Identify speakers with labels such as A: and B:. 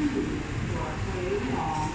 A: 嗯，我退房。